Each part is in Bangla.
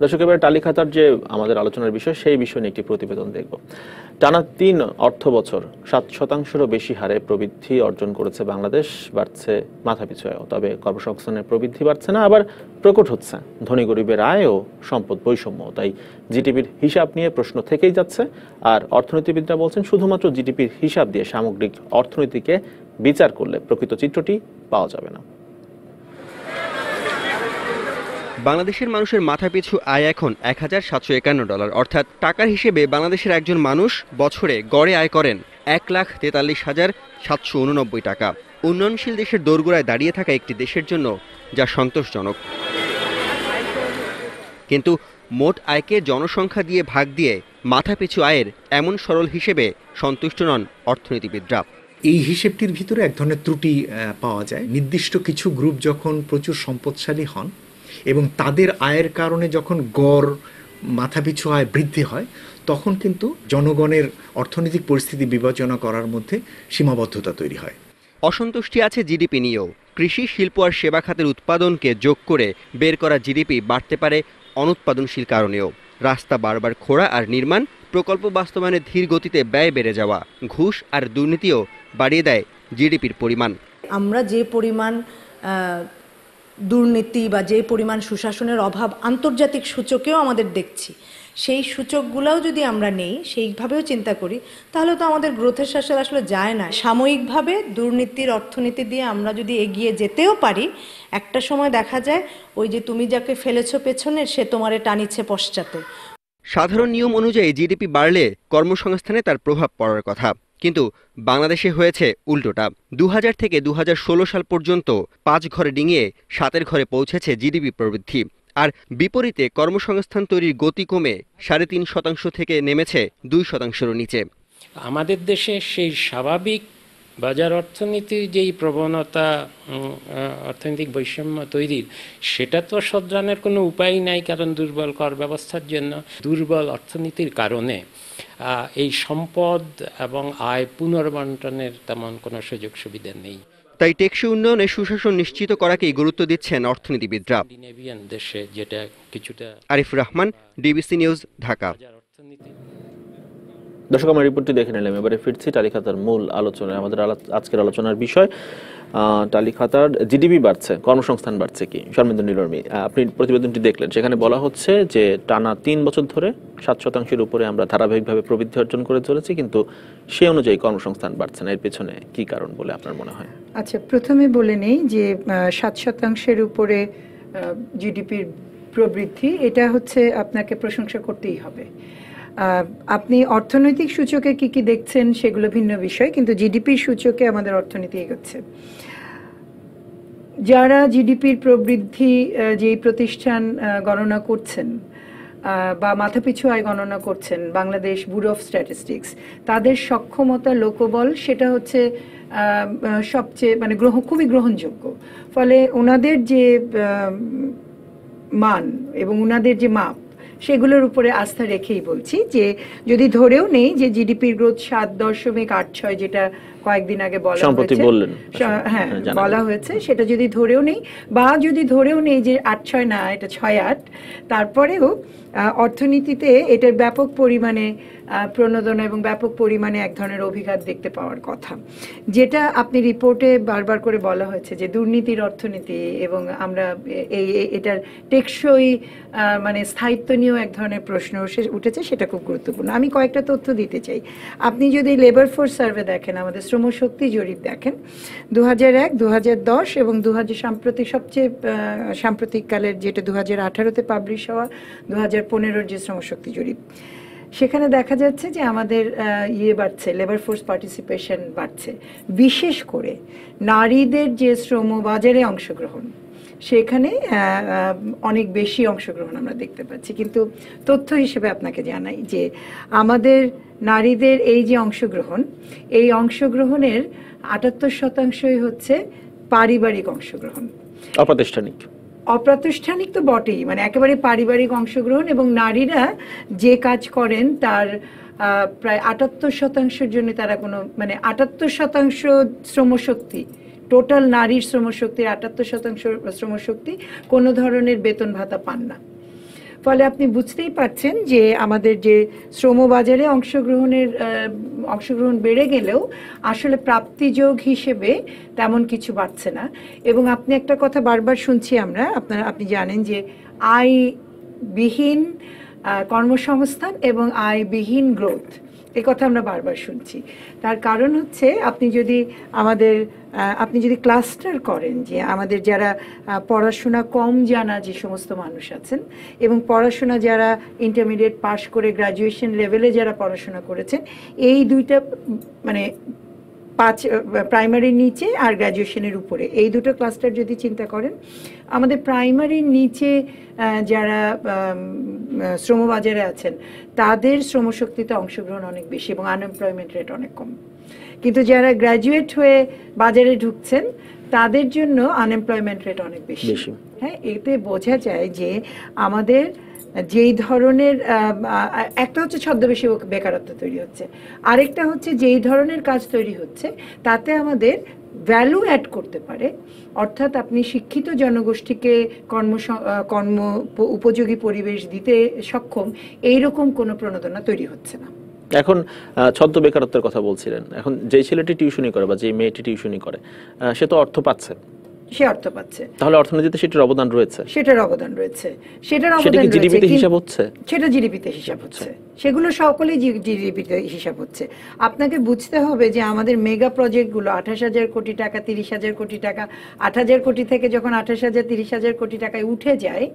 দর্শক, এবার টালি খাতার যে আমাদের আলোচনার বিষয়, সেই বিষয় নিয়ে একটি প্রতিবেদন দেখব। টানা তিন অর্থ বছর, সাত শতাংশেরও বেশি হারে প্রবৃদ্ধি অর্জন করেছে বাংলাদেশ, বাড়ছে মাথাপিছু আয়ও তবে কর্মসংস্থানের প্রবৃদ্ধি বাড়ছে না, আবার প্রকট হচ্ছে। ধনী গরিবের আয় ও সম্পদ বৈষম্য, তাই জিডিপির হিসাব নিয়ে প্রশ্ন থেকেই যাচ্ছে। আর অর্থনীতিবিদরা বলছেন, শুধুমাত্র জিডিপির হিসাব দিয়ে সামগ্রিক অর্থনীতিকে বিচার করলে প্রকৃত চিত্রটি পাওয়া যাবে না। বাংলাদেশের মানুষের মাথাপিছু আয় এখন এক হাজার সাতশো একান্ন ডলার। অর্থাৎ টাকার হিসেবে বাংলাদেশের একজন মানুষ বছরে গড়ে আয় করেন এক লাখ তেতাল্লিশ হাজার সাতশো উননব্বই টাকা। উন্নয়নশীল দেশের দোরগোড়ায় দাঁড়িয়ে থাকা একটি দেশের জন্য যা সন্তোষজনক। কিন্তু মোট আয়কে জনসংখ্যা দিয়ে ভাগ দিয়ে মাথাপিছু আয়ের এমন সরল হিসেবে সন্তুষ্ট নন অর্থনীতিবিদরা। এই হিসেবটির ভিতরে এক ধরনের ত্রুটি পাওয়া যায়। নির্দিষ্ট কিছু গ্রুপ যখন প্রচুর সম্পদশালী হন এবং তাদের আয়ের কারণে যখন গড় মাথাপিছু আয় বৃদ্ধি হয় তখন কিন্তু জনগণের অর্থনৈতিক পরিস্থিতি বিবেচনা করার মধ্যে সীমাবদ্ধতা তৈরি হয়। অসন্তুষ্টি আছে জিডিপি নিয়েও। কৃষি শিল্প আর সেবা খাতের উৎপাদনকে যোগ করে বের করা জিডিপি বাড়তে পারে অনুৎপাদনশীল কারণেও। রাস্তা বারবার খোঁড়া আর নির্মাণ প্রকল্প বাস্তবায়নে ধীর গতিতে ব্যয় বেড়ে যাওয়া ঘুষ আর দুর্নীতিও বাড়িয়ে দেয় জিডিপির পরিমাণ। আমরা যে পরিমাণ দুর্নীতি বা যে পরিমাণ সুশাসনের অভাব আন্তর্জাতিক সূচকেও আমাদের দেখছি। সেই সূচকগুলোও যদি আমরা নেই, সেইভাবেও চিন্তা করি, তাহলে তো আমাদের গ্রোথের সাথে আসলে যায় না। সাময়িকভাবে দুর্নীতির অর্থনীতি দিয়ে আমরা যদি এগিয়ে যেতেও পারি, একটা সময় দেখা যায়, ওই যে তুমি যাকে ফেলেছো পেছনে, সে তোমারে টানিছে পশ্চাতে। সাধারণ নিয়ম অনুযায়ী জিডিপি বাড়লে কর্মসংস্থানে তার প্রভাব পড়ার কথা। কিন্তু বাংলাদেশে হয়েছে উল্টোটা। দু হাজার থেকে দু হাজার ষোলো সাল পর্যন্ত পাঁচ ঘরে ডিঙিয়ে সাতের ঘরে পৌঁছেছে জিডিপি প্রবৃদ্ধি। আর বিপরীতে কর্মসংস্থান তৈরির গতি কমে সাড়ে তিন শতাংশ থেকে নেমেছে দুই শতাংশেরও নিচে। আমাদের দেশে সেই স্বাভাবিক বাজার অর্থনীতির যেই প্রবণতা অর্থনৈতিক বৈষম্য তৈরির, সেটা তো শোধরানোর কোনো উপায় নাই কারণ দুর্বল কর ব্যবস্থার জন্য, দুর্বল অর্থনীতির কারণে। এই সম্পদ এবং আয় পুনর্বন্টনের তেমন কোনো সুযোগ সুবিধা নেই। তাই টেকসই উন্নয়নে সুশাসন নিশ্চিত করাকেই গুরুত্ব দিচ্ছেন অর্থনীতিবিদরা। দেশে যেটা কিছুটা আরিফ রহমান ডিবিসি নিউজ ঢাকা। অর্থনীতি দর্শক আমার রিপোর্টটি দেখে নিলাম। এবারে ফিরছি টালি খাতার মূল আলোচনায়। আমাদের আজকের আলোচনার বিষয় আহ, টালি খাতার জিডিপি বাড়ছে কর্মসংস্থান বাড়ছে কি? শর্মেন্দ্র নিলর্মী আপনি প্রতিবেদনটি দেখলেন। সেখানে বলা হচ্ছে যে টানা তিন বছর ধরে সাত শতাংশের উপরে আমরা ধারাবাহিকভাবে প্রবৃদ্ধি অর্জন করে চলেছি কিন্তু সে অনুযায়ী কর্মসংস্থান বাড়ছে না। এর পেছনে কি কারণ বলে আপনার মনে হয়? আচ্ছা প্রথমে বলে নেই যে সাত শতাংশের উপরে জিডিপির প্রবৃদ্ধি এটা হচ্ছে আপনাকে প্রশংসা করতেই হবে। আপনি অর্থনৈতিক সূচকে কি কি দেখছেন সেগুলো ভিন্ন বিষয়, কিন্তু জিডিপির সূচকে আমাদের অর্থনীতি এগোচ্ছে। যারা জিডিপির প্রবৃদ্ধি যেই প্রতিষ্ঠান গণনা করছেন বা মাথাপিছু আয় গণনা করছেন, বাংলাদেশ ব্যুরো অফ স্ট্যাটিস্টিক্স, তাদের সক্ষমতা লোকবল সেটা হচ্ছে সবচেয়ে মানে গ্রহ, খুবই গ্রহণযোগ্য। ফলে ওনাদের যে মান এবং ওনাদের যে মাপ সেগুলোর উপরে আস্থা রেখেই বলছি যে যদি ধরেও নেই যে জিডিপির গ্রোথ সাত দশমিক আট ছয় যেটা কয়েকদিন আগে বলা হয়েছে। বললেন। হ্যাঁ হ্যাঁ, বলা হয়েছে। সেটা যদি ধরেও নেই বা যদি ধরেও নেই যে আট ছয় না এটা ছয় আট তারপরেও অর্থনীতিতে এটার ব্যাপক পরিমাণে প্রণোদনা এবং ব্যাপক পরিমাণে এক ধরনের অভিঘাত দেখতে পাওয়ার কথা। যেটা আপনি রিপোর্টে বারবার করে বলা হয়েছে যে দুর্নীতির অর্থনীতি এবং আমরা এই এটার টেকসই মানে স্থায়িত্ব নিয়েও এক ধরনের প্রশ্ন উঠে- উঠেছে সেটা খুব গুরুত্বপূর্ণ। আমি কয়েকটা তথ্য দিতে চাই। আপনি যদি লেবার ফোর্স সার্ভে দেখেন আমাদের শ্রমশক্তি জরিপ দেখেন। দু হাজার এক দু হাজার দশ এবং দু হাজার সাম্প্রতিক সবচেয়ে সাম্প্রতিককালের যেটা দু হাজার আঠারোতে পাবলিশ হওয়া দু হাজার পনেরোর যে শ্রমশক্তি জরিপ। সেখানে দেখা যাচ্ছে যে আমাদের ইয়ে বাড়ছে লেবার ফোর্স পার্টিসিপেশন বাড়ছে। বিশেষ করে নারীদের যে শ্রম বাজারে অংশগ্রহণ, সেখানে অনেক বেশি অংশগ্রহণ আমরা দেখতে পাচ্ছি। কিন্তু তথ্য হিসেবে আপনাকে জানাই যে আমাদের নারীদের এই যে অংশগ্রহণ এই অংশগ্রহণের আটাত্তর শতাংশই হচ্ছে পারিবারিক অংশগ্রহণ। অপ্রাতিষ্ঠানিক। অপ্রাতিষ্ঠানিক তো বটেই মানে একেবারে পারিবারিক অংশগ্রহণ এবং নারীরা যে কাজ করেন তার প্রায় আটাত্তর শতাংশের জন্য তারা কোনো মানে আটাত্তর শতাংশ শ্রমশক্তি টোটাল নারীর শ্রমশক্তির আটাত্তর শতাংশ শ্রমশক্তি কোনো ধরনের বেতন ভাতা পান না। ফলে আপনি বুঝতেই পারছেন যে আমাদের যে শ্রমবাজারে অংশগ্রহণের অংশগ্রহণ বেড়ে গেলেও আসলে প্রাপ্তিযোগ হিসেবে তেমন কিছু বাড়ছে না। এবং আপনি একটা কথা বারবার শুনছি আমরা, আপনার, আপনি জানেন যে আয় বিহীন কর্মসংস্থান এবং আয় বিহীন গ্রোথ এই কথা আমরা বারবার শুনছি। তার কারণ হচ্ছে আপনি যদি আমাদের আপনি যদি ক্লাস্টার করেন যে আমাদের যারা পড়াশোনা কম জানা যে সমস্ত মানুষ আছেন এবং পড়াশোনা যারা ইন্টারমিডিয়েট পাশ করে গ্রাজুয়েশন লেভেলে যারা পড়াশোনা করেছেন, এই দুইটা মানে পাঁচ প্রাইমারির নিচে আর গ্র্যাজুয়েশনের উপরে। এই দুটো ক্লাস্টার যদি চিন্তা করেন আমাদের প্রাইমারির নিচে যারা শ্রমবাজারে আছেন তাদের শ্রমশক্তিতে অংশগ্রহণ অনেক বেশি এবং আনএমপ্লয়মেন্ট রেট অনেক কম। কিন্তু যারা গ্র্যাজুয়েট হয়ে বাজারে ঢুকছেন তাদের জন্য আনএমপ্লয়মেন্ট রেট অনেক বেশি। বেশি। হ্যাঁ এতে বোঝা যায় যে আমাদের যেই ধরনের একটা হচ্ছে ছদ্মবেশী বেকারত্ব তৈরি হচ্ছে। আরেকটা হচ্ছে যেই ধরনের কাজ তৈরি হচ্ছে, তাতে আমাদের ভ্যালু অ্যাড করতে পারে। অর্থাৎ আপনি শিক্ষিত জনগোষ্ঠীকে কর্ম কর্ম উপ- উপযোগী পরিবেশ দিতে সক্ষম, এইরকম কোনো প্রণোদনা তৈরি হচ্ছে না। এখন ছদ্ম বেকারত্বের কথা বলছিলেন। এখন যেই ছেলেটি টিউশনি করে বা যেই মেয়েটি টিউশনি করে সে তো অর্থ পাচ্ছে। সে অর্থ পাচ্ছে। তাহলে অর্থনীতিতে সেটার অবদান রয়েছে। সেটার অবদান রয়েছে। সেটার অবদান রয়েছে। জিডিপিতে হিসাব হচ্ছে? সেটা জিডিপিতে হিসাব হচ্ছে। সেগুলো সকলেই জিডিপিতে হিসাব হচ্ছে। আপনাকে বুঝতে হবে যে আমাদের মেগা প্রজেক্টগুলো আঠাশ হাজার কোটি টাকা তিরিশ হাজার কোটি টাকা আট হাজার কোটি থেকে যখন আঠাশ হাজার তিরিশ হাজার কোটি টাকায় উঠে যায়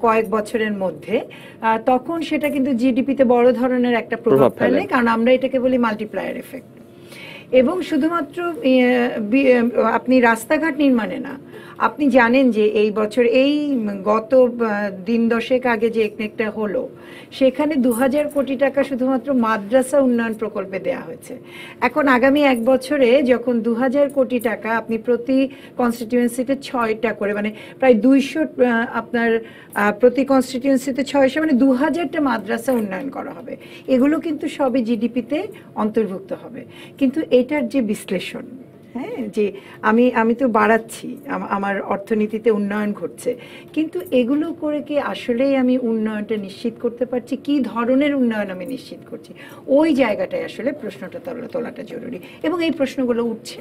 কয়েক বছরের মধ্যে আহ, তখন সেটা কিন্তু জিডিপিতে বড় ধরনের একটা প্রভাব। ফেলে কারণ আমরা এটাকে বলি মাল্টিপ্লায়ার এফেক্ট এবং শুধুমাত্র আপনি রাস্তাঘাট নির্মাণে না, আপনি জানেন যে এই বছর, এই গত দিন দশেক আগে যে একটা হলো, সেখানে দু হাজার কোটি টাকা শুধুমাত্র মাদ্রাসা উন্নয়ন প্রকল্পে দেয়া হয়েছে। এখন আগামী এক বছরে যখন দু হাজার কোটি টাকা আপনি প্রতি কনস্টিটিউয়েন্সিতে ছয়টা করে মানে প্রায় দুইশো আপনার প্রতি কনস্টিটিউয়েন্সিতে ছয়শো মানে দু হাজারটা মাদ্রাসা উন্নয়ন করা হবে। এগুলো কিন্তু সবই জিডিপিতে অন্তর্ভুক্ত হবে। কিন্তু এটার যে বিশ্লেষণ হ্যাঁ যে আমি আমি তো বাড়াচ্ছি আমার অর্থনীতিতে উন্নয়ন ঘটছে কিন্তু এগুলো করে কি আসলেই আমি উন্নয়নটা নিশ্চিত করতে পারছি? কি ধরনের উন্নয়ন আমি নিশ্চিত করছি? ওই জায়গাটায় আসলে প্রশ্নটা তোলা তোলাটা জরুরি এবং এই প্রশ্নগুলো উঠছে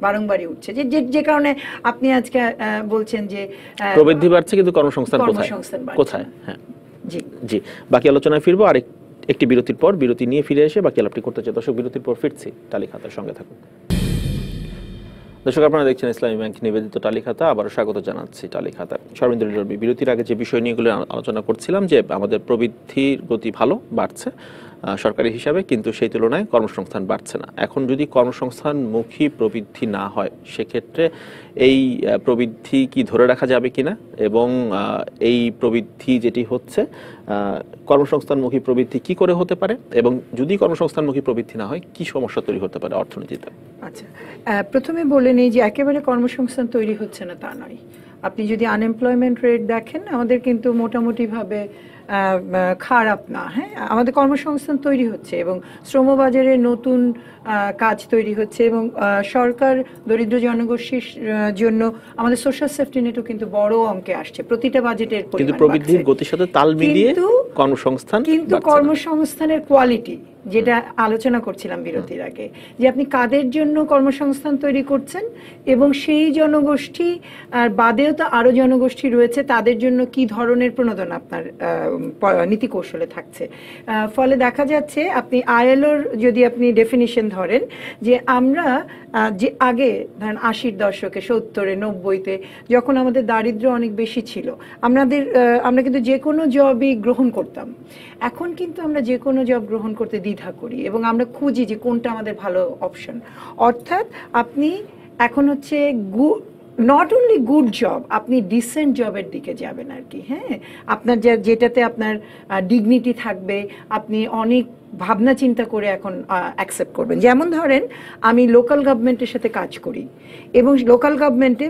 বারংবারই উঠছে। যে যে- কারণে আপনি আজকে বলছেন যে প্রবৃদ্ধি বাড়ছে কিন্তু কর্মসংস্থান কোথায়? কোথায়? হ্যাঁ। জি। জি। বাকি আলোচনায় ফিরবো আরেক একটি বিরতির পর বিরতি নিয়ে ফিরে এসে বাকি আলাপটি করতে চাই। দর্শক, বিরতির পর ফিরছি। টালি খাতার সঙ্গে থাকুন। দর্শক, আপনারা দেখছেন ইসলামী ব্যাংক নিবেদিত টালি খাতা আবারও স্বাগত জানাচ্ছি টালি খাতা সর্বেন্দ্র রবি, বিরতির আগে যে বিষয় নিয়েগুলো আলোচনা করছিলাম যে আমাদের প্রবৃদ্ধির গতি ভালো, বাড়ছে। সরকারি হিসাবে, কিন্তু সেই তুলনায় কর্মসংস্থান বাড়ছে না। এখন যদি কর্মসংস্থানমুখী প্রবৃদ্ধি না হয়, সেক্ষেত্রে এই প্রবৃদ্ধি কি ধরে রাখা যাবে কিনা? এবং এই প্রবৃদ্ধি যেটি হচ্ছে কর্মসংস্থানমুখী প্রবৃদ্ধি কি করে হতে পারে? এবং যদি কর্মসংস্থানমুখী প্রবৃদ্ধি না হয়, কি সমস্যা তৈরি হতে পারে অর্থনীতিতে? আচ্ছা প্রথমে বলে নেই যে একেবারে কর্মসংস্থান তৈরি হচ্ছে না, তা নয়। আপনি যদি আনএমপ্লয়মেন্ট রেট দেখেন, আমাদের কিন্তু মোটামুটিভাবে খারাপ না হ্যাঁ? আমাদের কর্মসংস্থান তৈরি হচ্ছে এবং শ্রমবাজারে নতুন কাজ তৈরি হচ্ছে এবং সরকার দরিদ্র জনগোষ্ঠীর জন্য আমাদের সোশ্যাল সেফটি নেটও কিন্তু বড় অঙ্কে আসছে। প্রতিটা বাজেটের কিন্তু প্রবৃদ্ধির গতির সাথে তাল মিলিয়ে কর্মসংস্থান কিন্তু কর্মসংস্থানের কোয়ালিটি যেটা আলোচনা করছিলাম বিরতির আগে যে আপনি কাদের জন্য কর্মসংস্থান তৈরি করছেন এবং সেই জনগোষ্ঠী আর বাদেও তো আরও জনগোষ্ঠী রয়েছে তাদের জন্য কি ধরনের প্রণোদনা আপনার নীতি কৌশলে থাকছে? আহ, ফলে দেখা যাচ্ছে আপনি আইএলওর যদি আপনি ডেফিনিশন ধরেন যে আমরা যে আগে, ধরেন আশির দশকে, সত্তরে, নব্বইতে যখন আমাদের দারিদ্র্য অনেক বেশি ছিল, আমাদের আমরা কিন্তু যে কোনো জবই গ্রহণ করতাম। এখন কিন্তু আমরা যে কোনো জব গ্রহণ করতে দ্বিধা করি এবং আমরা খুঁজি যে কোনটা আমাদের ভালো অপশন অর্থাৎ আপনি এখন হচ্ছে গু নট অনলি গুড জব আপনি ডিসেন্ট জবের দিকে যাবেন আর কি হ্যাঁ? আপনার যেটাতে আপনার ডিগনিটি থাকবে, আপনি অনেক ভাবনা চিন্তা করে এখন অ্যাকসেপ্ট করবেন। যেমন ধরেন, আমি লোকাল গভর্নমেন্টের সাথে কাজ করি এবং লোকাল গভর্নমেন্টে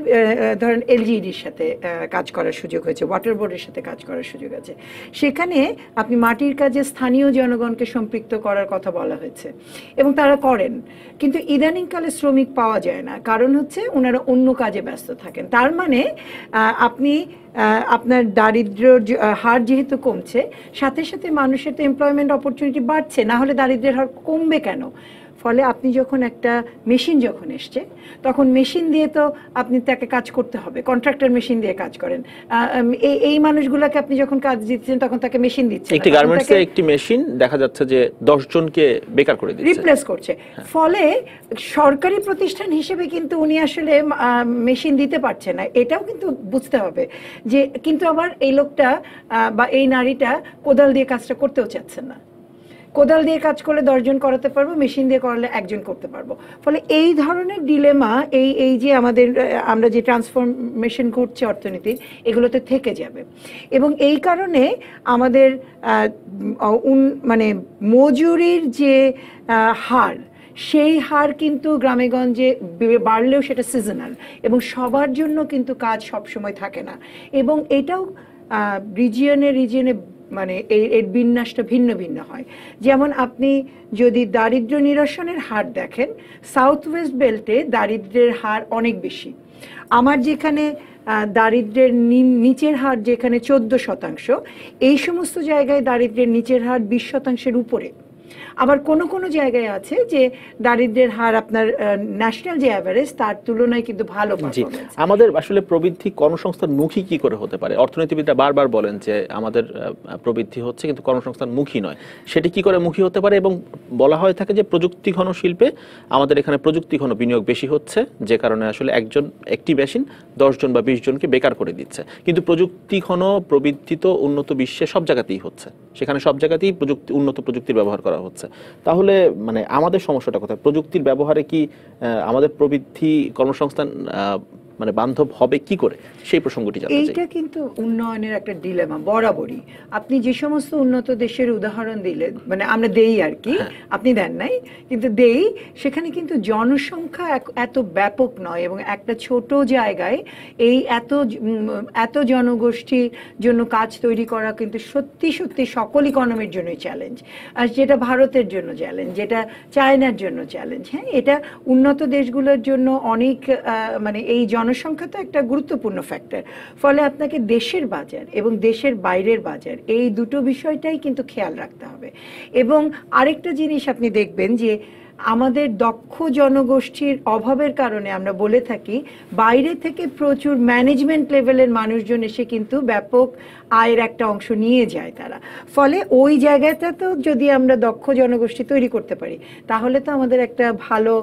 ধরেন এলজিইডির সাথে কাজ করার সুযোগ হয়েছে ওয়াটার বোর্ডের সাথে কাজ করার সুযোগ আছে। সেখানে আপনি মাটির কাজে স্থানীয় জনগণকে সম্পৃক্ত করার কথা বলা হয়েছে এবং তারা করেন। কিন্তু ইদানিংকালে শ্রমিক পাওয়া যায় না। কারণ হচ্ছে, ওনারা অন্য কাজে ব্যস্ত থাকেন। তার মানে আপনি আপনার দারিদ্র হার যেহেতু কমছে, সাথে সাথে মানুষের তো এমপ্লয়মেন্ট অপরচুনিটি বাড়ছে, না হলে দারিদ্র্যের হার কমবে কেন? ফলে আপনি যখন একটা মেশিন যখন এসছে তখন মেশিন দিয়ে তো আপনি তাকে কাজ করতে হবে কন্ট্রাক্টর মেশিন দিয়ে কাজ করেন। এই এই মানুষগুলোকে আপনি যখন কাজ দিচ্ছেন তখন তাকে মেশিন দিচ্ছেন। একটি গার্মেন্টসে একটি মেশিন দেখা যাচ্ছে যে দশ জনকে বেকার করে দিচ্ছে। রিপ্লেস করছে। ফলে সরকারি প্রতিষ্ঠান হিসেবে কিন্তু উনি আসলে মেশিন দিতে পারছে না। এটাও কিন্তু বুঝতে হবে যে কিন্তু আবার এই লোকটা আহ, বা এই নারীটা কোদাল দিয়ে কাজটা করতেও চাচ্ছেন না। কোদাল দিয়ে কাজ করলে দশজন করাতে পারব, মেশিন দিয়ে করালে একজন করতে পারব। ফলে এই ধরনের ডিলেমা এই এই যে আমাদের আমরা যে ট্রান্সফরমেশন ঘটছে অর্থনীতির, এগুলোতে থেকে যাবে। এবং এই কারণে আমাদের মানে মজুরির যে হার, সেই হার কিন্তু গ্রামেগঞ্জে বাড়লেও সেটা সিজনাল এবং সবার জন্য কিন্তু কাজ সব সময় থাকে না। এবং এটাও রিজিয়নে রিজিয়নে মানে এই এর বিন্যাসটা ভিন্ন ভিন্ন হয়। যেমন আপনি যদি দারিদ্র নিরসনের হার দেখেন সাউথ ওয়েস্ট বেল্টে দারিদ্রের হার অনেক বেশি। আমার যেখানে দারিদ্রের নিচের হার যেখানে চোদ্দ শতাংশ, এই সমস্ত জায়গায় দারিদ্রের নিচের হার বিশ শতাংশের উপরে। আবার কোনো কোনো জায়গায় আছে যে দারিদ্র্যের হার আপনার ন্যাশনাল যে অ্যাভারেজ তার তুলনায় কিন্তু ভালো জি আমাদের আসলে প্রবৃদ্ধি কর্মসংস্থান মুখী কি করে হতে পারে? অর্থনীতিবিদরা বারবার বলেন যে আমাদের প্রবৃদ্ধি হচ্ছে কিন্তু কর্মসংস্থান মুখী নয়। সেটি কি করে মুখী হতে পারে? এবং বলা হয়ে থাকে যে প্রযুক্তি ঘন শিল্পে আমাদের এখানে প্রযুক্তি ঘন বিনিয়োগ বেশি হচ্ছে যে কারণে আসলে একজন একটি মেশিন দশজন বা বিশ জনকে বেকার করে দিচ্ছে। কিন্তু প্রযুক্তি ঘন প্রবৃদ্ধি তো উন্নত বিশ্বে সব জায়গাতেই হচ্ছে। সেখানে সব জায়গাতেই প্রযুক্তি উন্নত প্রযুক্তির ব্যবহার করা হচ্ছে। তাহলে মানে আমাদের সমস্যাটা কোথায়? প্রযুক্তির ব্যবহারে কি আমাদের প্রবৃদ্ধি কর্মসংস্থান মানে বান্ধব হবে কি করে? সেই প্রসঙ্গটি জানতে চাই। এইটা কিন্তু উন্নয়নের একটা ডিলেমা বরাবরই। আপনি যে সমস্ত উন্নত দেশের উদাহরণ দিলেন মানে আমরা দেই আর কি হ্যাঁ। আপনি দেন নাই কিন্তু দেই সেখানে কিন্তু জনসংখ্যা এত ব্যাপক নয় এবং একটা ছোট জায়গায় এই এত এত জনগোষ্ঠীর জন্য কাজ তৈরি করা কিন্তু সত্যি সত্যি সকল ইকোনমির জন্যই চ্যালেঞ্জ আর যেটা ভারতের জন্য চ্যালেঞ্জ যেটা চায়নার জন্য চ্যালেঞ্জ হ্যাঁ এটা উন্নত দেশগুলোর জন্য অনেক মানে এই জনসংখ্যা তো একটা গুরুত্বপূর্ণ ফ্যাক্টর ফলে আপনাকে দেশের বাজার এবং দেশের বাইরের বাজার, এই দুটো বিষয়টাই কিন্তু খেয়াল রাখতে হবে। এবং আরেকটা জিনিস আপনি দেখবেন যে আমাদের দক্ষ জনগোষ্ঠীর অভাবের কারণে আমরা বলে থাকি, বাইরে থেকে প্রচুর ম্যানেজমেন্ট লেভেলের মানুষজন এসে কিন্তু ব্যাপক আয়ের একটা অংশ নিয়ে যায় তারা। ফলে ওই জায়গাটা তো যদি আমরা দক্ষ জনগোষ্ঠী তৈরি করতে পারি, তাহলে তো আমাদের একটা ভালো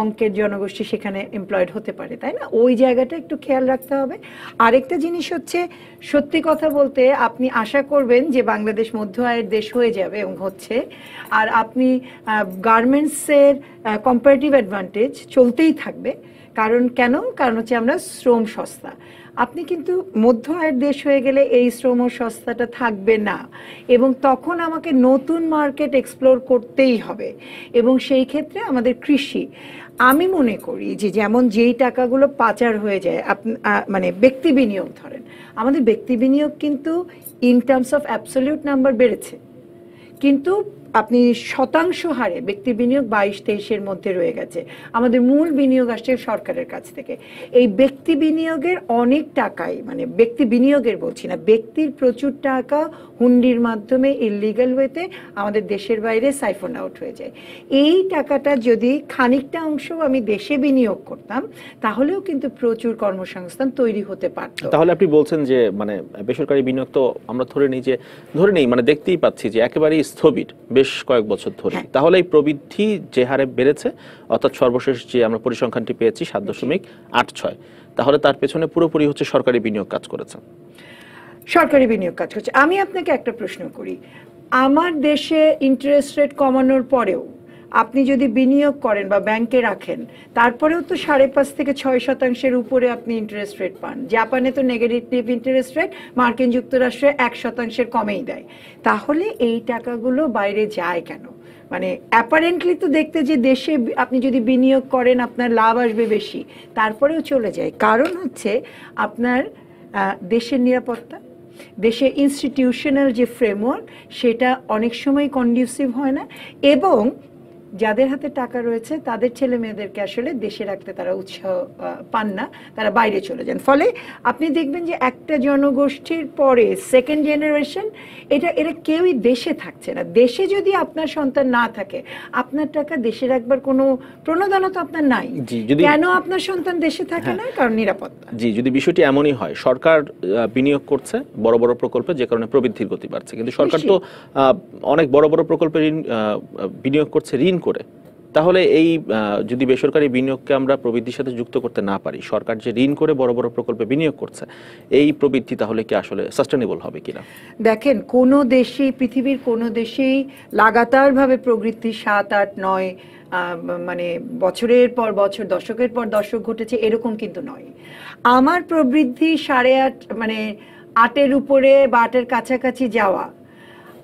অঙ্কের জনগোষ্ঠী সেখানে এমপ্লয়েড হতে পারে, তাই না? ওই জায়গাটা একটু খেয়াল রাখতে হবে। আরেকটা জিনিস হচ্ছে, সত্যি কথা বলতে আপনি আশা করবেন যে বাংলাদেশ মধ্য আয়ের দেশ হয়ে যাবে এবং হচ্ছে, আর আপনি গার্মেন্টসের কম্পারেটিভ অ্যাডভান্টেজ চলতেই থাকবে। কারণ কেন? কারণ হচ্ছে আমরা শ্রম সস্তা। আপনি কিন্তু মধ্য আয়ের দেশ হয়ে গেলে এই শ্রম সস্তাটা থাকবে না। এবং তখন আমাকে নতুন মার্কেট এক্সপ্লোর করতেই হবে। এবং সেই ক্ষেত্রে আমাদের কৃষি। আমি মনে করি যে যেমন যেই টাকাগুলো পাচার হয়ে যায় মানে ব্যক্তি বিনিয়োগ ধরেন, আমাদের ব্যক্তি বিনিয়োগ কিন্তু in terms of absolute number বেড়েছে। কিন্তু আপনি শতাংশ হারে ব্যক্তি বিনিয়োগ বাইশ তেইশের মধ্যে রয়ে গেছে। আমাদের মূল বিনিয়োগ আসছে সরকারের কাছ থেকে। এই ব্যক্তি বিনিয়োগের অনেক টাকাই মানে ব্যক্তি বিনিয়োগের বলছি না, ব্যক্তির প্রচুর টাকা হুন্ডির মাধ্যমে ইলিগাল ওয়েতে আমাদের দেশের বাইরে সাইফন আউট হয়ে যায়। এই টাকাটা যদি খানিকটা অংশ আমি দেশে বিনিয়োগ করতাম, তাহলেও কিন্তু প্রচুর কর্মসংস্থান তৈরি হতে পারত। তাহলে আপনি বলছেন যে মানে বেসরকারি বিনিয়োগ তো আমরা ধরে নিই যে, ধরে নেই মানে দেখতেই পাচ্ছি যে একেবারেই স্থবির। বেশ কয়েক বছর ধরে। হ্যাঁ। তাহলে এই প্রবৃদ্ধি যে হারে বেড়েছে অর্থাৎ সর্বশেষ যে আমরা পরিসংখ্যানটি পেয়েছি সাত দশমিক আট ছয় তাহলে তার পেছনে পুরোপুরি হচ্ছে সরকারি বিনিয়োগ কাজ করেছে। সরকারি বিনিয়োগ কাজ করছে। আমি আপনাকে একটা প্রশ্ন করি। আমার দেশে ইন্টারেস্ট রেট কমানোর পরেও আপনি যদি বিনিয়োগ করেন বা ব্যাংকে রাখেন, তারপরেও তো সাড়ে পাঁচ থেকে ছয় শতাংশের উপরে আপনি ইন্টারেস্ট রেট পান। জাপানে তো নেগেটিভ ইন্টারেস্ট রেট মার্কিন যুক্তরাষ্ট্রে এক শতাংশের কমেই দেয়। তাহলে এই টাকাগুলো বাইরে যায় কেন? মানে অ্যাপারেন্টলি তো দেখতে যে দেশে আপনি যদি বিনিয়োগ করেন, আপনার লাভ আসবে বেশি, তারপরেও চলে যায়। কারণ হচ্ছে আপনার দেশের নিরাপত্তা দেশে ইনস্টিটিউশনাল যে ফ্রেমওয়ার্ক সেটা অনেক সময় কন্ডিউসিভ হয় না। এবং যাদের হাতে টাকা রয়েছে তাদের ছেলে মেয়েদেরকে আসলে দেশে রাখতে তারা উৎসাহ পান না তারা বাইরে চলে যান। ফলে আপনি দেখবেন যে একটা জনগোষ্ঠীর পরে সেকেন্ড জেনারেশন এটা এরা কেউই দেশে থাকছে না। দেশে যদি আপনার সন্তান না থাকে আপনার টাকা দেশে রাখবার কোনো প্রণোদনা তো আপনার নাই। জি, যদি- কেন আপনার সন্তান দেশে থাকে না? কারণ নিরাপত্তা। জি যদি বিষয়টি এমনই হয় সরকার বিনিয়োগ করছে বড় বড় প্রকল্পে যে কারণে প্রবৃদ্ধির গতি বাড়ছে। কিন্তু সরকার তো অনেক বড় বড় প্রকল্পে ঋণ বিনিয়োগ করছে ঋণ করে। তাহলে এই যদি বেসরকারি বিনিয়োগকে আমরা প্রবৃদ্ধির সাথে যুক্ত করতে না পারি, সরকার যে ঋণ করে বড় বড় প্রকল্পে বিনিয়োগ করছে, এই প্রবৃদ্ধি তাহলে কি আসলে সাস্টেনেবল হবে কিনা? দেখেন, কোনো দেশেই, পৃথিবীর কোনো দেশেই লাগাতারভাবে প্রবৃদ্ধি সাত, আট, নয় মানে বছরের পর বছর, দশকের পর দশক ঘটেছে, এরকম কিন্তু নয়। আমার প্রবৃদ্ধি সাড়ে আট মানে আটের উপরে বা আটের কাছাকাছি যাওয়া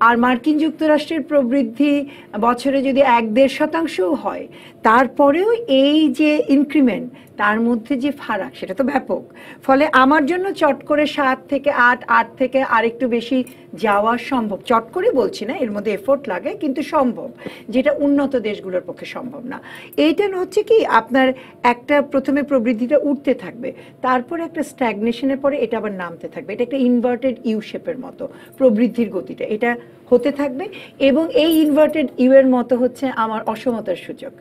আর মার্কিন যুক্তরাষ্ট্রের প্রবৃদ্ধি বছরে যদি এক দেড় শতাংশও হয় তারপরেও এই যে ইনক্রিমেন্ট তার মধ্যে যে ফারাক, সেটা তো ব্যাপক। ফলে আমার জন্য চট করে সাত থেকে আট আট থেকে আরেকটু বেশি যাওয়া সম্ভব। চট করে বলছি না, এর মধ্যে এফোর্ট লাগে, কিন্তু সম্ভব, যেটা উন্নত দেশগুলোর পক্ষে সম্ভব না। এইটা হচ্ছে কি, আপনার একটা প্রথমে প্রবৃদ্ধিটা উঠতে থাকবে, তারপরে একটা স্ট্যাগনেশনের পরে এটা আবার নামতে থাকবে। এটা একটা ইনভার্টেড ইউ শেপের মতো প্রবৃদ্ধির গতিটা। এটা হতে থাকবে এবং এই ইনভার্টেড ইউ এর মতো হচ্ছে আমার অসমতার সূচক।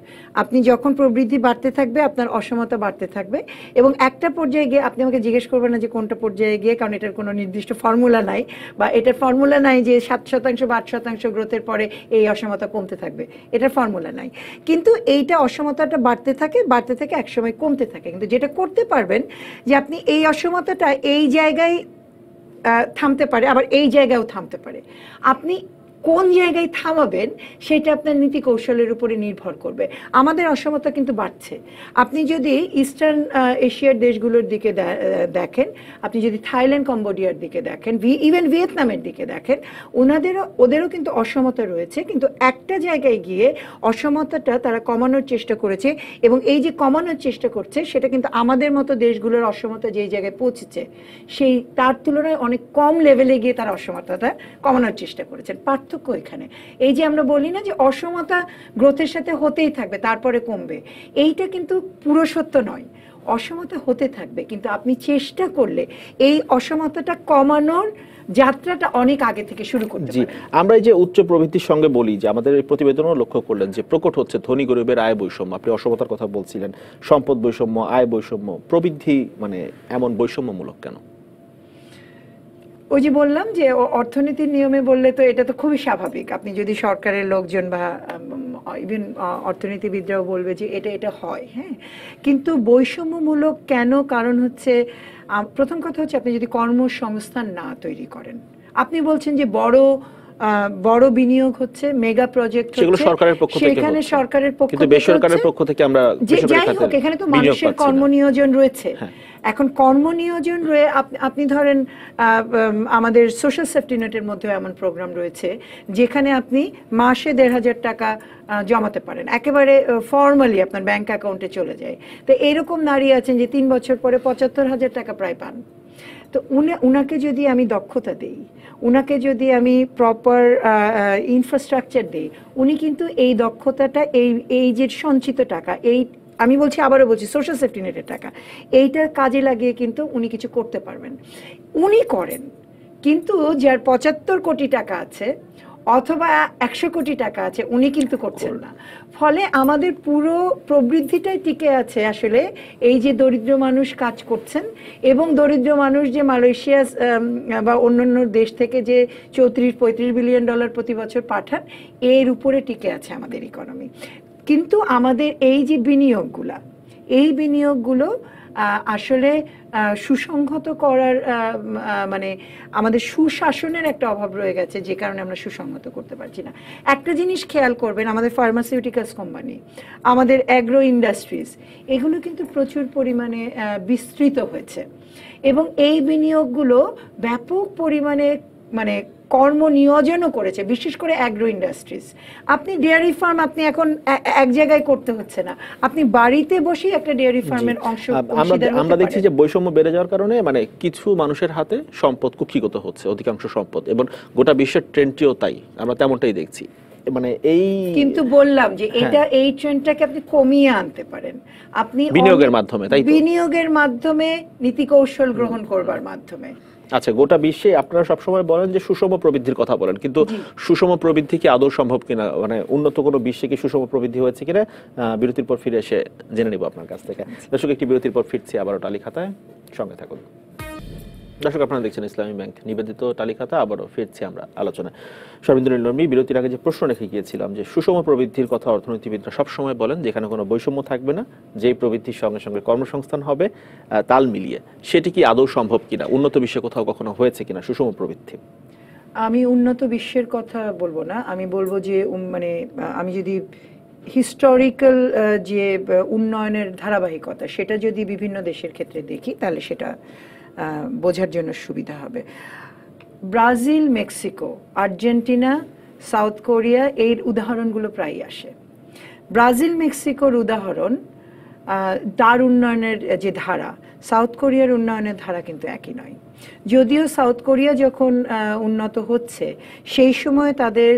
আপনি যখন প্রবৃদ্ধি বাড়তে থাকবে, আপনার অসমতা বাড়তে থাকবে এবং একটা পর্যায়ে গিয়ে আপনি আমাকে জিজ্ঞেস করবেন না যে কোনটা পর্যায়ে গিয়ে, কারণ এটার কোনো নির্দিষ্ট ফর্মুলা নাই বা এটার ফর্মুলা নাই যে সাত শতাংশ বা আট শতাংশ গ্রোথের পরে এই অসমতা কমতে থাকবে। এটার ফর্মুলা নাই। কিন্তু এইটা অসমতাটা বাড়তে থাকে বাড়তে থাকে একসময় কমতে থাকে। কিন্তু যেটা করতে পারবেন যে আপনি এই অসমতাটা এই জায়গায় থামতে পারে আবার এই জায়গায়ও থামতে পারে। আপনি কোন জায়গায় থামাবেন, সেটা আপনার নীতি কৌশলের উপরে নির্ভর করবে। আমাদের অসমতা কিন্তু বাড়ছে। আপনি যদি ইস্টার্ন এশিয়ার দেশগুলোর দিকে দেখেন, আপনি যদি থাইল্যান্ড কম্বোডিয়ার দিকে দেখেন ইভেন ভিয়েতনামের দিকে দেখেন ওনাদেরও ওদেরও কিন্তু অসমতা রয়েছে। কিন্তু একটা জায়গায় গিয়ে অসমতাটা তারা কমানোর চেষ্টা করেছে এবং এই যে কমানোর চেষ্টা করছে, সেটা কিন্তু আমাদের মতো দেশগুলোর অসমতা যেই জায়গায় পৌঁছেছে, সেই, তার তুলনায় অনেক কম লেভেলে গিয়ে তারা অসমতাটা কমানোর চেষ্টা করেছেন। পার্থক্য এখানে। এই যে আমরা বলি না যে অসমতা গ্রোথের সাথে হতেই থাকবে তারপরে কমবে এইটা কিন্তু পুরো সত্য নয়। অসমতা হতে থাকবে কিন্তু আপনি চেষ্টা করলে এই অসমতাটা কমানোর যাত্রাটা অনেক আগে থেকে শুরু করতে জি আমরা এই যে উচ্চ প্রবৃত্তির সঙ্গে বলি যে আমাদের এই প্রতিবেদনও লক্ষ্য করলেন যে প্রকট হচ্ছে ধনী গরিবের আয় বৈষম্য। আপনি অসমতার কথা বলছিলেন সম্পদ বৈষম্য আয় বৈষম্য প্রবৃদ্ধি মানে এমন বৈষম্যমূলক কেন? ওই যে বললাম যে অর্থনীতির নিয়মে বললে তো এটা তো খুবই স্বাভাবিক। আপনি যদি সরকারের লোকজন বা ইভেন অর্থনীতিবিদরাও বলবে যে এটা এটা হয় হ্যাঁ? কিন্তু বৈষম্যমূলক কেন? কারণ হচ্ছে প্রথম কথা হচ্ছে আপনি যদি কর্মসংস্থান না তৈরি করেন, আপনি বলছেন যে বড় বড় বিনিয়োগ হচ্ছে মেগা প্রজেক্ট সেগুলো সরকারের পক্ষ থেকে সেখানে সরকারের পক্ষ কিন্তু বেসরকারের পক্ষ থেকে আমরা যাই হোক এখানে তো মানুষের কর্মনিয়োজন রয়েছে। হ্যাঁ। এখন কর্মনিয়োজন রয়ে আপনি ধরেন আহ, আমাদের সোশ্যাল সেফটি নেটের মধ্যে এমন প্রোগ্রাম রয়েছে যেখানে আপনি মাসে দেড় হাজার টাকা জমাতে পারেন। একেবারে ফর্মালি আপনার ব্যাংক অ্যাকাউন্টে চলে যায়। তো এরকম নারী আছেন যে তিন বছর পরে পঁচাত্তর হাজার টাকা প্রায় পান। তো উনি, উনাকে যদি আমি দক্ষতা দেই, উনাকে যদি আমি প্রপার ইনফ্রাস্ট্রাকচার দেই, উনি কিন্তু এই দক্ষতাটা, এই এই যে সঞ্চিত টাকা, এই, আমি বলছি, আবারও বলছি সোশ্যাল সেফটি নেটের টাকা, এইটার কাজে লাগিয়ে কিন্তু উনি কিছু করতে পারবেন। উনি করেন, কিন্তু যার পঁচাত্তর কোটি টাকা আছে অথবা একশো কোটি টাকা আছে, উনি কিন্তু করছেন না। ফলে আমাদের পুরো প্রবৃদ্ধিটাই টিকে আছে আসলে এই যে দরিদ্র মানুষ কাজ করছেন এবং দরিদ্র মানুষ যে মালয়েশিয়া বা অন্যান্য দেশ থেকে যে চৌত্রিশ, পঁয়ত্রিশ বিলিয়ন ডলার প্রতি বছর পাঠান, এর উপরে টিকে আছে আমাদের ইকোনমি কিন্তু আমাদের এই যে বিনিয়োগগুলা, এই বিনিয়োগগুলো আসলে সুসংহত করার মানে আমাদের সুশাসনের একটা অভাব রয়ে গেছে যে কারণে আমরা সুসংহত করতে পারছি না। একটা জিনিস খেয়াল করবেন, আমাদের ফার্মাসিউটিক্যালস কোম্পানি আমাদের অ্যাগ্রো ইন্ডাস্ট্রিজ এগুলো কিন্তু প্রচুর পরিমাণে বিস্তৃত হয়েছে। এবং এই বিনিয়োগগুলো ব্যাপক পরিমাণে মানে কর্ম নিয়োজনও করেছে বিশেষ করে অ্যাগ্রো ইন্ডাস্ট্রিজ আপনি ডেয়ারি ফার্ম আপনি এখন এক জায়গায় করতে হচ্ছে না। আপনি বাড়িতে বসেই একটা ডেয়ারি ফার্মের অংশ আমরা আমরা দেখছি যে বৈষম্য বেড়ে যাওয়ার কারণে মানে কিছু মানুষের হাতে সম্পদ কুক্ষিগত হচ্ছে অধিকাংশ সম্পদ। এবং গোটা বিশ্বের ট্রেন্ডটিও তাই আমরা তেমনটাই দেখছি। মানে এই কিন্তু বললাম যে হ্যাঁ। এটা এই ট্রেন্ডটাকে আপনি কমিয়ে আনতে পারেন। আপনি বিনিয়োগের মাধ্যমে, তাই বিনিয়োগের মাধ্যমে নীতি কৌশল গ্রহণ করবার মাধ্যমে। আচ্ছা গোটা বিশ্বে আপনারা সবসময় বলেন যে সুষম প্রবৃদ্ধির কথা বলেন কিন্তু সুষম প্রবৃদ্ধি কি আদৌ সম্ভব কিনা? মানে উন্নত কোনো বিশ্বে কি সুষম প্রবৃদ্ধি হয়েছে কিনা? বিরতির পর ফিরে এসে জেনে নিব আপনার কাছ থেকে। দর্শক একটি বিরতির পর ফিরছি আবারও টালি খাতায় সঙ্গে থাকুন। দর্শক, আপনারা দেখছেন ইসলামী ব্যাংক নিবেদিত তালিকাতে, আবারও ফিরছি আমরা আলোচনায়। সর্বেন্দ্র নর্মী বিরতির আগে যে প্রশ্ন রেখে গিয়েছিলাম, যে সুষম প্রবৃদ্ধির কথা অর্থনীতিবিদরা সবসময় বলেন, যেখানে কোনো বৈষম্য থাকবে না, যেই প্রবৃদ্ধির সঙ্গে সঙ্গে কর্মসংস্থান হবে তাল মিলিয়ে। সেটি কি আদৌ সম্ভব কিনা? উন্নত বিশ্বে কোথাও কখনো হয়েছে কিনা সুষম প্রবৃদ্ধি? আমি উন্নত বিশ্বের কথা বলব না। আমি বলব যে মানে আমি যদি হিস্টোরিক্যাল যে, উন্নয়নের ধারাবাহিকতা, সেটা যদি বিভিন্ন দেশের ক্ষেত্রে দেখি, তাহলে সেটা বোঝার জন্য সুবিধা হবে। Brazil, Mexico, Argentina, South Korea, এর উদাহরণগুলো প্রায়ই আসে। ব্রাজিল, মেক্সিকোর উদাহরণ তার উন্নয়নের যে ধারা, সাউথ কোরিয়ার উন্নয়নের ধারা কিন্তু একই নয়। যদিও সাউথ কোরিয়া যখন উন্নত হচ্ছে, সেই সময় তাদের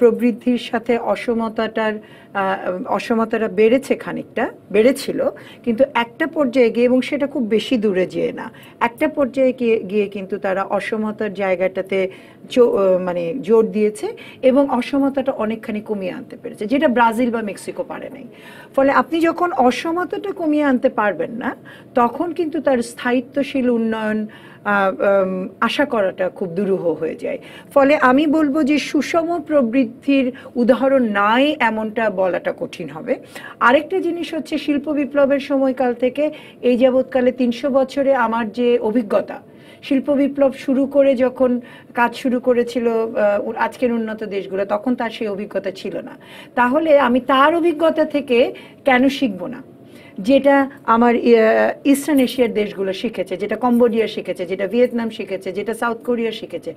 প্রবৃদ্ধির সাথে অসমতাটার অসমতাটা বেড়েছে খানিকটা, বেড়েছিল। কিন্তু একটা পর্যায়ে গিয়ে, এবং সেটা খুব বেশি দূরে যেয়ে না, একটা পর্যায়ে গিয়ে গিয়ে কিন্তু তারা অসমতার জায়গাটাতে মানে জোর দিয়েছে এবং অসমতাটা অনেকখানি কমিয়ে আনতে পেরেছে, যেটা ব্রাজিল বা মেক্সিকো পারে নাই। ফলে আপনি যখন অসমতাটা কমিয়ে আনতে পারবেন না, তখন কিন্তু তার স্থায়িত্বশীল উন্নয়ন আশা করাটা খুব দুরূহ হয়ে যায়। ফলে আমি বলব যে সুষম প্রবৃদ্ধির উদাহরণ নাই এমনটা বলাটা কঠিন হবে। আরেকটা জিনিস হচ্ছে শিল্প বিপ্লবের সময়কাল থেকে এই যাবৎকালে তিনশো বছরে আমার যে অভিজ্ঞতা, শিল্প বিপ্লব শুরু করে যখন কাজ শুরু করেছিল আজকের উন্নত দেশগুলো, তখন তার সেই অভিজ্ঞতা ছিল না। তাহলে আমি তার অভিজ্ঞতা থেকে কেন শিখব না? যেটা আমার ইস্টার্ন এশিয়ার দেশগুলো শিখেছে, যেটা কম্বোডিয়া শিখেছে, যেটা ভিয়েতনাম শিখেছে, যেটা সাউথ কোরিয়া শিখেছে,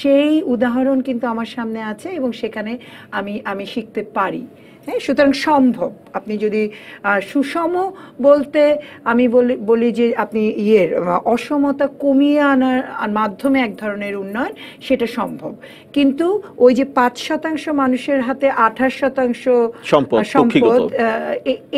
সেই উদাহরণ কিন্তু আমার সামনে আছে এবং সেখানে আমি আমি শিখতে পারি। হ্যাঁ সুতরাং সম্ভব। আপনি যদি সুষম বলতে আমি বলি বলি যে আপনি ইয়ের অসমতা কমিয়ে আনার মাধ্যমে এক ধরনের উন্নয়ন সেটা সম্ভব। কিন্তু ওই যে পাঁচ শতাংশ মানুষের হাতে আঠাশ শতাংশ সম্পদ,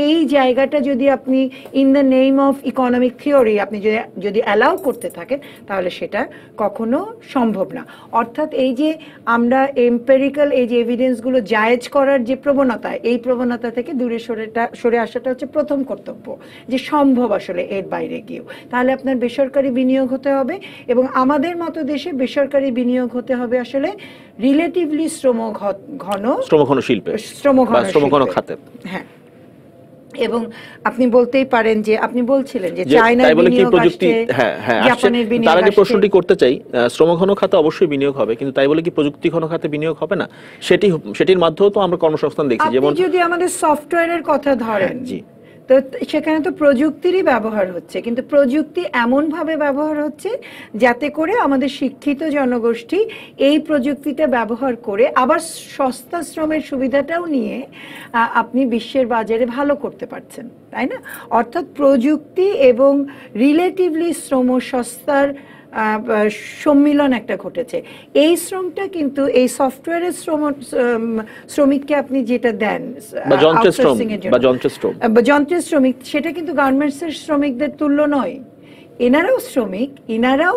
এই জায়গাটা যদি আপনি in the name of economic theory আপনি যদি যদি অ্যালাউ করতে থাকেন তাহলে সেটা কখনো সম্ভব না। অর্থাৎ এই যে আমরা এম্পেরিক্যাল এই যে এভিডেন্সগুলো জায়েজ করার যে প্রবণতা এই প্রবণতা থেকে দূরে সরেটা সরে আসাটা হচ্ছে প্রথম কর্তব্য যে সম্ভব আসলে এর বাইরে গিয়েও। তাহলে আপনার বেসরকারি বিনিয়োগ হতে হবে এবং আমাদের মতো দেশে বেসরকারি বিনিয়োগ হতে হবে আসলে রিলেটিভলি শ্রম ঘন শ্রমঘন শিল্পে শ্রমঘন ঘন শ্রমঘন ঘন খাতে। হ্যাঁ। এবং আপনি বলতেই পারেন যে আপনি বলছিলেন যে চায়না চায়নার বলে কি বিনিয়োগ প্রযুক্তি হ্যাঁ হ্যাঁ জাপানের বিনিয়োগ তার আগে প্রশ্নটি করতে চাই। আহ, শ্রমঘন খাতে অবশ্যই বিনিয়োগ হবে কিন্তু তাই বলে কি প্রযুক্তি ঘন খাতে বিনিয়োগ হবে না? সেটি সেটির মাধ্যমেও তো আমরা কর্মসংস্থান দেখছি আপনি যেমন যদি আমাদের সফটওয়্যারের কথা ধরেন জি। তো সেখানে তো প্রযুক্তিরই ব্যবহার হচ্ছে। কিন্তু প্রযুক্তি এমনভাবে ব্যবহার হচ্ছে যাতে করে আমাদের শিক্ষিত জনগোষ্ঠী এই প্রযুক্তিটা ব্যবহার করে আবার সস্তা শ্রমের সুবিধাটাও নিয়ে আপনি বিশ্বের বাজারে ভালো করতে পারছেন, তাই না? অর্থাৎ প্রযুক্তি এবং রিলেটিভলি শ্রম সস্তার সম্মিলন একটা ঘটেছে। এই শ্রমটা কিন্তু এই সফটওয়্যারের শ্রম শ্রমিককে আপনি যেটা দেন যন্ত্রের এর জন্য। যন্ত্রের বা যন্ত্রের শ্রমিক সেটা কিন্তু গার্মেন্টসের শ্রমিকদের তুল্য নয়। এনারাও শ্রমিক এনারাও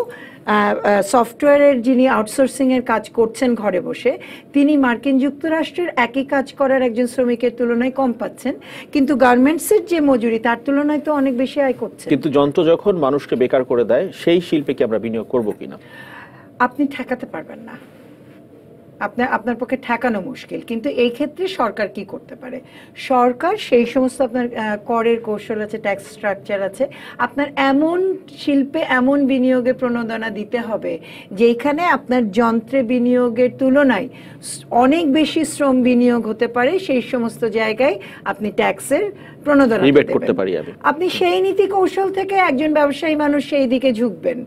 সফটওয়্যারের যিনি আউটসোর্সিংয়ের কাজ করছেন ঘরে বসে তিনি মার্কিন যুক্তরাষ্ট্রের একই কাজ করার একজন শ্রমিকের তুলনায় কম পাচ্ছেন। কিন্তু গার্মেন্টসের যে মজুরি তার তুলনায় তো অনেক বেশি আয় করছে কিন্তু যন্ত্র যখন মানুষকে বেকার করে দেয় সেই শিল্পে কি আমরা বিনিয়োগ করব কিনা? আপনি ঠেকাতে পারবেন না। আপনার আপনার পক্ষে ঠেকানো মুশকিল। কিন্তু এই ক্ষেত্রে সরকার কি করতে পারে? সরকার সেই সমস্ত আপনার করের কৌশল আছে ট্যাক্স স্ট্রাকচার আছে। আপনার এমন শিল্পে এমন বিনিয়োগে প্রণোদনা দিতে হবে যেখানে আপনার যন্ত্রে বিনিয়োগের তুলনায় অনেক বেশি শ্রম বিনিয়োগ হতে পারে সেই সমস্ত জায়গায় আপনি ট্যাক্সের প্রণোদনা করতে পারি আপনি সেই নীতি কৌশল থেকে একজন ব্যবসায়ী মানুষ সেই দিকে ঝুঁকবেন।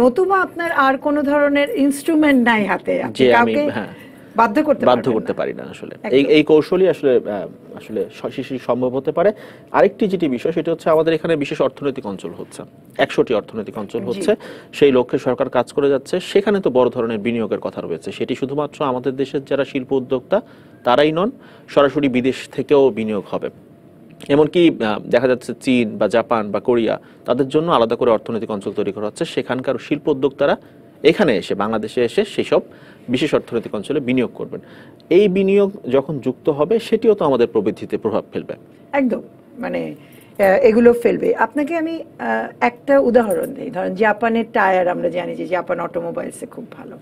নতুবা আপনার আর কোনো ধরনের ইনস্ট্রুমেন্ট নাই হাতে আপনি কাউকে হ্যাঁ। বাধ্য করতে বাধ্য করতে পারি না আসলে। এই এই কৌশলই আসলে আসলে শিশির সম্ভব হতে পারে। আরেকটি যেটি বিষয় সেটা হচ্ছে আমাদের এখানে বিশেষ অর্থনৈতিক অঞ্চল হচ্ছে। একশোটি অর্থনৈতিক অঞ্চল হচ্ছে। সেই লক্ষ্যে সরকার কাজ করে যাচ্ছে। সেখানে তো বড় ধরনের বিনিয়োগের কথা রয়েছে। সেটি শুধুমাত্র আমাদের দেশের যারা শিল্প উদ্যোক্তা তারাই নন সরাসরি বিদেশ থেকেও বিনিয়োগ হবে। এমনকি দেখা যাচ্ছে চীন বা জাপান বা কোরিয়া, তাদের জন্য আলাদা করে অর্থনৈতিক অঞ্চল তৈরি করা হচ্ছে। সেখানকার শিল্প উদ্যোক্তারা এখানে এসে, বাংলাদেশে এসে সেসব বিশেষ অর্থনৈতিক অঞ্চলে বিনিয়োগ করবেন। এই বিনিয়োগ যখন যুক্ত হবে, সেটিও তো আমাদের প্রবৃদ্ধিতে প্রভাব ফেলবে। একদম। মানে এগুলো ফেলবে। আপনাকে আমি একটা উদাহরণ দিই। ধরেন, জাপানের টায়ার, আমরা জানি যে জাপান অটোমোবাইলসে খুব ভালো।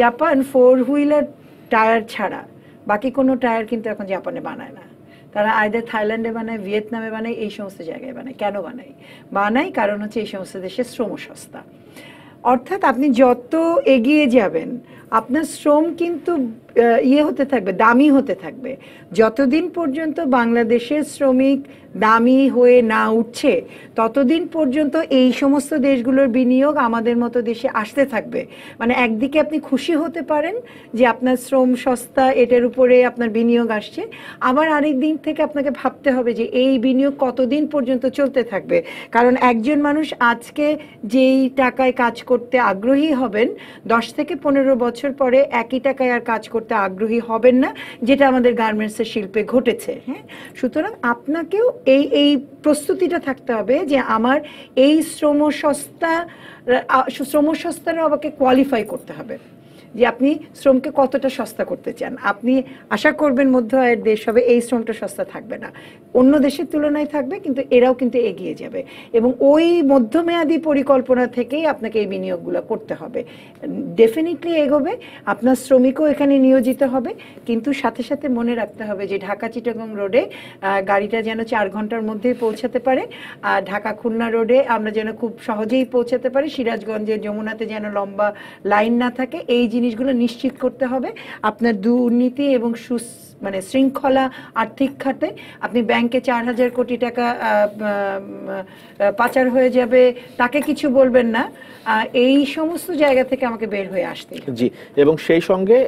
জাপান ফোর হুইলার টায়ার ছাড়া বাকি কোনো টায়ার কিন্তু এখন জাপানে বানায় না। তারা আয়দের থাইল্যান্ডে বানায়, ভিয়েতনামে বানায়, এই সমস্ত জায়গায় বানায়। কেন বানায়? বানায় কারণ হচ্ছে এই সমস্ত দেশে শ্রম সস্তা অর্থাৎ আপনি যত এগিয়ে যাবেন, আপনার শ্রম কিন্তু ইয়ে হতে থাকবে, দামি হতে থাকবে। যতদিন পর্যন্ত বাংলাদেশের শ্রমিক দামি হয়ে না উঠছে, ততদিন পর্যন্ত এই সমস্ত দেশগুলোর বিনিয়োগ আমাদের মতো দেশে আসতে থাকবে। মানে একদিকে আপনি খুশি হতে পারেন যে আপনার শ্রম সস্তা, এটার উপরে আপনার বিনিয়োগ আসছে। আবার আরেক দিন থেকে আপনাকে ভাবতে হবে যে এই বিনিয়োগ কতদিন পর্যন্ত চলতে থাকবে? কারণ একজন মানুষ আজকে যেই টাকায় কাজ করতে আগ্রহী হবেন, দশ থেকে পনেরো বছর পরে একই টাকায় আর কাজ করতে আগ্রহী হবেন না, যেটা আমাদের গার্মেন্টসের শিল্পে ঘটেছে হ্যাঁ? সুতরাং আপনাকেও এই এই প্রস্তুতিটা থাকতে হবে যে আমার এই শ্রম সস্তা শ্রম সস্তারও আমাকে কোয়ালিফাই করতে হবে। যে আপনি শ্রমকে কতটা সস্তা করতে চান। আপনি আশা করবেন মধ্য আয়ের দেশ হবে, এই শ্রমটা সস্তা থাকবে না। অন্য দেশের তুলনায় থাকবে, কিন্তু এরাও কিন্তু এগিয়ে যাবে। এবং ওই মধ্যমেয়াদী পরিকল্পনা থেকেই আপনাকে এই বিনিয়োগগুলো করতে হবে। ডেফিনেটলি এগোবে, আপনার শ্রমিকও এখানে নিয়োজিত হবে, কিন্তু সাথে সাথে মনে রাখতে হবে যে ঢাকা চিটাগং রোডে গাড়িটা যেন চার ঘণ্টার মধ্যেই পৌঁছাতে পারে, আর ঢাকা খুলনা রোডে আমরা যেন খুব সহজেই পৌঁছাতে পারি, সিরাজগঞ্জের যমুনাতে যেন লম্বা লাইন না থাকে, এই জিনিসগুলো নিশ্চিত করতে হবে। আপনার দুর্নীতি এবং সুস মানে শৃঙ্খলা আর্থিক খাতে আপনি ব্যাংকে চার হাজার কোটি টাকা পাচার হয়ে যাবে, তাকে কিছু বলবেন না। এই সমস্ত জায়গা থেকে আমাকে বের হয়ে আসতে জি, এবং সেই সঙ্গে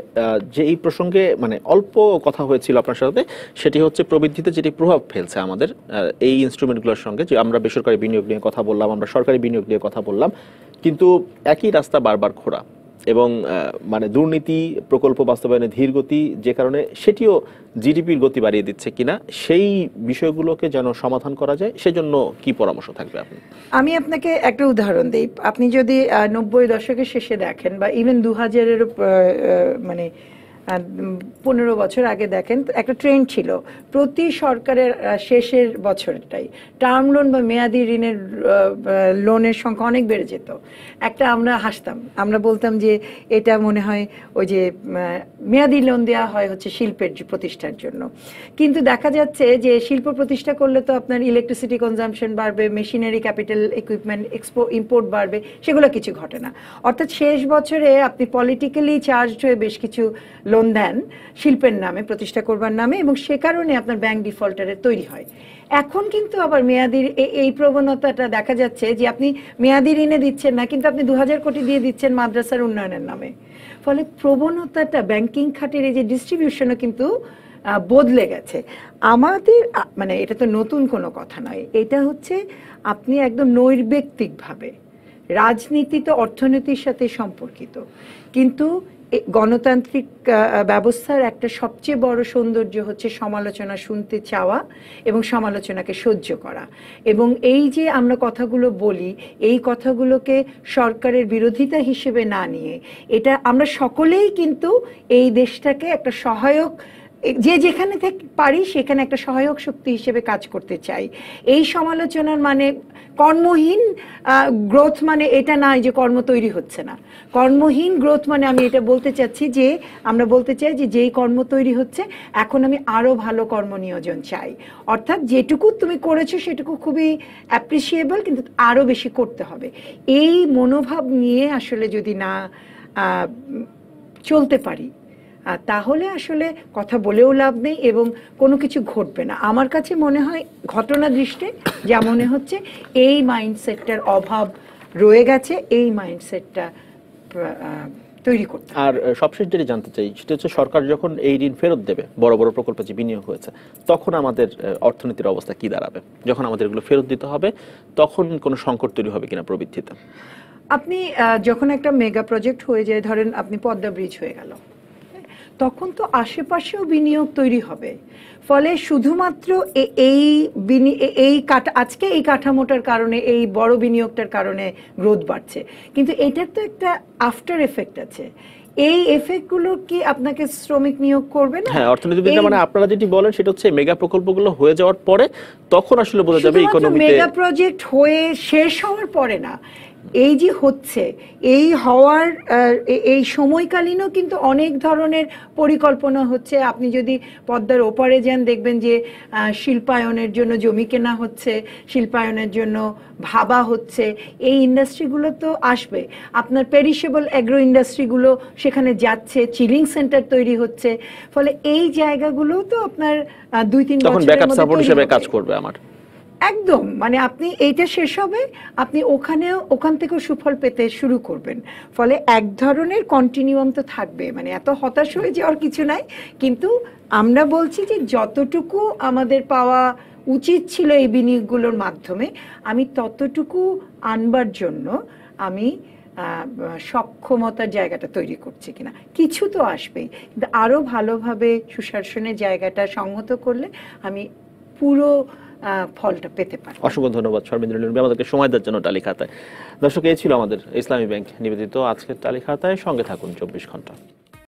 যে এই প্রসঙ্গে মানে অল্প কথা হয়েছিল আপনার সাথে, সেটি হচ্ছে প্রবৃদ্ধিতে যেটি প্রভাব ফেলছে আমাদের এই ইনস্ট্রুমেন্টগুলোর সঙ্গে, যে আমরা বেসরকারি বিনিয়োগ নিয়ে কথা বললাম, আমরা সরকারি বিনিয়োগ নিয়ে কথা বললাম, কিন্তু একই রাস্তা বারবার খোঁড়া এবং মানে দুর্নীতি প্রকল্প বাস্তবায়নে ধীর গতি যে কারণে সেটিও জিডিপির গতি বাড়িয়ে দিচ্ছে কিনা, সেই বিষয়গুলোকে যেন সমাধান করা যায়, সেজন্য কি পরামর্শ থাকবে আপনি আমি আপনাকে একটা উদাহরণ দিই। আপনি যদি নব্বই দশকের শেষে দেখেন বা ইভেন দু হাজারের মানে পনেরো বছর আগে দেখেন, একটা ট্রেন্ড ছিল প্রতি সরকারের শেষের বছরটাই। টার্ম লোন বা মেয়াদি ঋণের লোনের সংখ্যা অনেক বেড়ে যেত। একটা আমরা হাসতাম, আমরা বলতাম যে এটা মনে হয় ওই যে মেয়াদি লোন দেওয়া হয় হচ্ছে শিল্পের প্রতিষ্ঠার জন্য। কিন্তু দেখা যাচ্ছে যে শিল্প প্রতিষ্ঠা করলে তো আপনার ইলেকট্রিসিটি কনজাম্পশন বাড়বে machinery capital equipment expo import বাড়বে, সেগুলো কিছু ঘটে না। অর্থাৎ শেষ বছরে আপনি পলিটিক্যালি চার্জড হয়ে বেশ কিছু লোন দেন, শিল্পের নামে, প্রতিষ্ঠা করবার নামে এবং সে কারণে আপনার ব্যাংক ডিফল্টারের তৈরি হয়। এখন কিন্তু আবার মেয়াদির এই প্রবণতাটা দেখা যাচ্ছে যে আপনি মেয়াদি ঋণে দিচ্ছেন না, কিন্তু আপনি দু হাজার কোটি দিয়ে দিচ্ছেন মাদ্রাসার উন্নয়নের নামে। ফলে প্রবণতাটা ব্যাংকিং খাতের এই যে ডিস্ট্রিবিউশনও কিন্তু বদলে গেছে। আমাদের মানে এটা তো নতুন কোনো কথা নয়, এটা হচ্ছে আপনি একদম নৈর্ব্যক্তিকভাবে। রাজনীতি তো অর্থনীতির সাথে সম্পর্কিত। কিন্তু গণতান্ত্রিক ব্যবস্থার একটা সবচেয়ে বড় সৌন্দর্য হচ্ছে সমালোচনা শুনতে চাওয়া এবং সমালোচনাকে সহ্য করা। এবং এই যে আমরা কথাগুলো বলি, এই কথাগুলোকে সরকারের বিরোধিতা হিসেবে না নিয়ে, এটা আমরা সকলেই কিন্তু এই দেশটাকে একটা সহায়ক, যে যেখানে থেকে পারি সেখানে একটা সহায়ক শক্তি হিসেবে কাজ করতে চাই। এই সমালোচনার মানে কর্মহীন গ্রোথ মানে এটা নয় যে কর্ম তৈরি হচ্ছে না। কর্মহীন গ্রোথ মানে আমি এটা বলতে চাচ্ছি যে, আমরা বলতে চাই যে যেই কর্ম তৈরি হচ্ছে, এখন আমি আরও ভালো কর্ম নিয়োজন চাই। অর্থাৎ যেটুকু তুমি করেছ সেটুকু খুবই অ্যাপ্রিসিয়েবল কিন্তু আরও বেশি করতে হবে। এই মনোভাব নিয়ে আসলে যদি না চলতে পারি তাহলে আসলে কথা বলেও লাভ নেই এবং কোনো কিছু ঘটবে না। আমার কাছে মনে হয় ঘটনা দৃষ্টে যা মনে হচ্ছে এই মাইন্ডসেটটার অভাব রয়ে গেছে এই মাইন্ডসেটটা তৈরি করতে আর সবশেষ যেটি জানতে চাই সেটা হচ্ছে সরকার যখন এই ঋণ ফেরত দেবে বড় বড় প্রকল্পে যে বিনিয়োগ হয়েছে তখন আমাদের অর্থনীতির অবস্থা কি দাঁড়াবে? যখন আমাদের এগুলো ফেরত দিতে হবে তখন কোনো সংকট তৈরি হবে কিনা প্রবৃদ্ধিতে? আপনি যখন একটা মেগা প্রজেক্ট হয়ে যায় ধরেন আপনি পদ্মা ব্রিজ হয়ে গেল তখন তো আশেপাশেও বিনিয়োগ তৈরি হবে। ফলে শুধুমাত্র এই এই আজকে এই কাঠামোটার কারণে এই বড় বিনিয়োগটার কারণে গ্রোথ বাড়ছে। কিন্তু এটার তো একটা আফটার এফেক্ট আছে। এই এফেক্টগুলো কি আপনাকে শ্রমিক নিয়োগ করবে না? হ্যাঁ অর্থনীতিবিদরা এই- মানে আপনারা যেটি বলেন সেটা হচ্ছে মেগা প্রকল্পগুলো হয়ে যাওয়ার পরে তখন আসলে বোঝা যাবে ইকোনমিতে মেগা প্রজেক্ট হয়ে শেষ হওয়ার পরে না এই যে হচ্ছে এই হওয়ার এই সময়কালীনও কিন্তু অনেক ধরনের পরিকল্পনা হচ্ছে। আপনি যদি পদ্মার ওপারে যান দেখবেন যে শিল্পায়নের জন্য জমি কেনা হচ্ছে শিল্পায়নের জন্য ভাবা হচ্ছে। এই ইন্ডাস্ট্রিগুলো তো আসবে। আপনার পেরিশেবল অ্যাগ্রো ইন্ডাস্ট্রিগুলো সেখানে যাচ্ছে চিলিং সেন্টার তৈরি হচ্ছে। ফলে এই জায়গাগুলো তো আপনার দুই তিন বছরের মধ্যে। কাজ করবে আমার। একদম মানে আপনি এইটা শেষ হবে, আপনি ওখানেও, ওখান থেকেও সুফল পেতে শুরু করবেন। ফলে এক ধরনের কন্টিনিউয়াম তো থাকবে মানে এত হতাশ হয়ে যাওয়ার কিছু নাই, কিন্তু আমরা বলছি যে যতটুকু আমাদের পাওয়া উচিত ছিল এই বিনিয়োগগুলোর মাধ্যমে, আমি ততটুকু আনবার জন্য আমি সক্ষমতার জায়গাটা তৈরি করছি কিনা। কিছু তো আসবেই, কিন্তু আরও ভালোভাবে সুশাসনের জায়গাটা সংহত করলে আমি পুরো ফলটা পেতে পারে অসংখ্য ধন্যবাদ শর্মেন্দ্র নুরবি আমাদেরকে সময় দেওয়ার জন্য তালিকাতায় দর্শক, এই ছিল আমাদের ইসলামী ব্যাংক নিবেদিত আজকের তালিকাতায় সঙ্গে থাকুন চব্বিশ ঘণ্টা।